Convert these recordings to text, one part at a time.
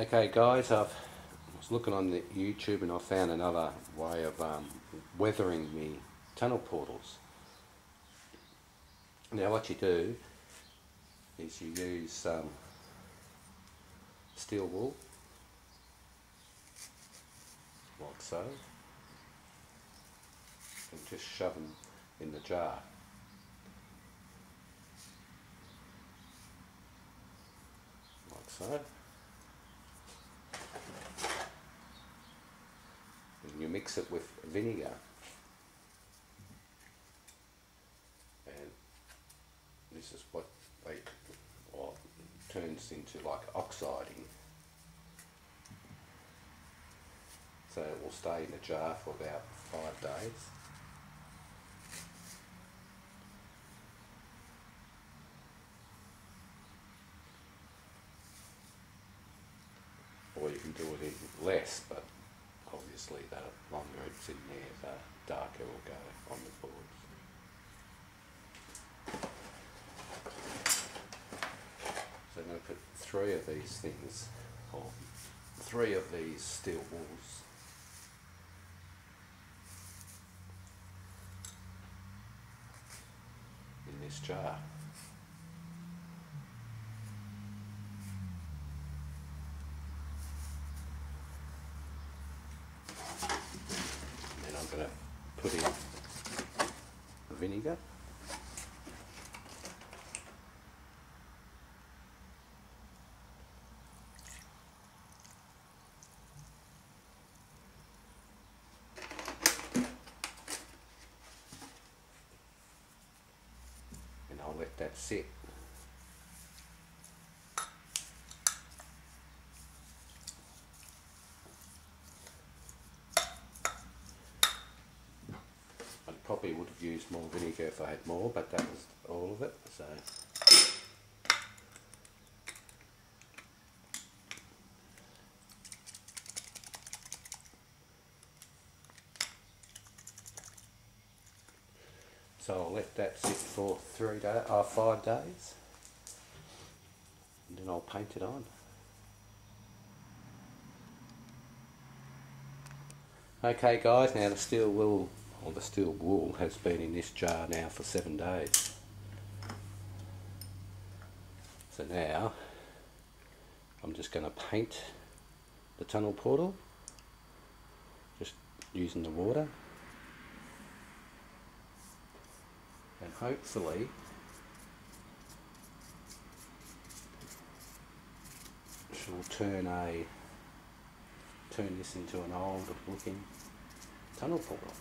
Okay guys, I've, I was looking on the YouTube and I found another way of um, weathering me tunnel portals. Now what you do is you use um, steel wool, like so, and just shove them in the jar. Like so. you mix it with vinegar. And this is what they well, turns into like oxiding. So it will stay in the jar for about five days. Or you can do it even less but obviously the longer it's in there, the darker it will go on the boards. So I'm going to put three of these things, or three of these steel wools in this jar. Going to put in the vinegar. And I'll let that sit used more vinegar if I had more, but that was all of it. So. So I'll let that sit for three days, uh, five days, and then I'll paint it on. Okay guys, now the steel will or the steel wool has been in this jar now for seven days. So now I'm just going to paint the tunnel portal just using the water and hopefully she'll turn a turn this into an old looking tunnel portal.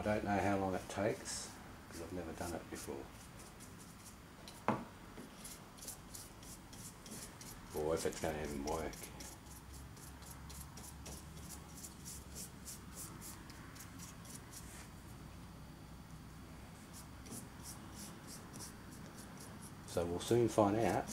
I don't know how long it takes because I've never done it before. Or if it's going to even work. So we'll soon find out.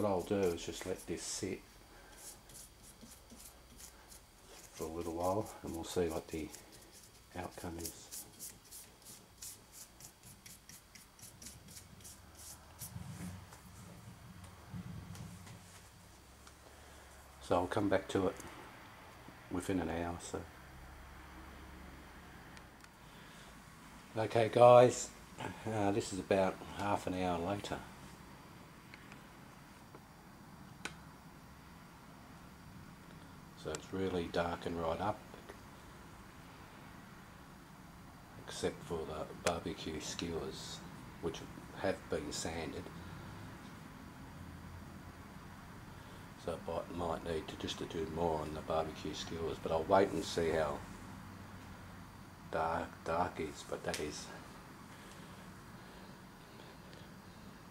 What I'll do is just let this sit for a little while and we'll see what the outcome is. So I'll come back to it within an hour so. Okay guys, uh, this is about half an hour later. So it's really darkened right up, except for the barbecue skewers, which have been sanded. So I might need to just to do more on the barbecue skewers, but I'll wait and see how dark dark is, but that is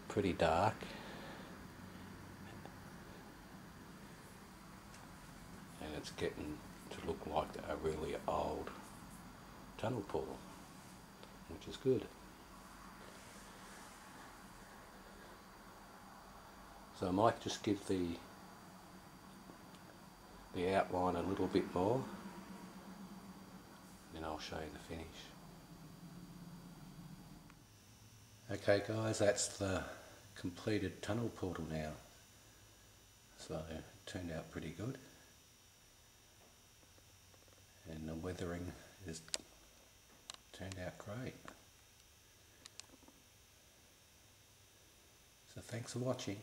pretty dark. It's getting to look like a really old tunnel portal, which is good. So I might just give the the outline a little bit more then I'll show you the finish. Okay guys, that's the completed tunnel portal now. So it turned out pretty good. And the weathering has turned out great. So thanks for watching.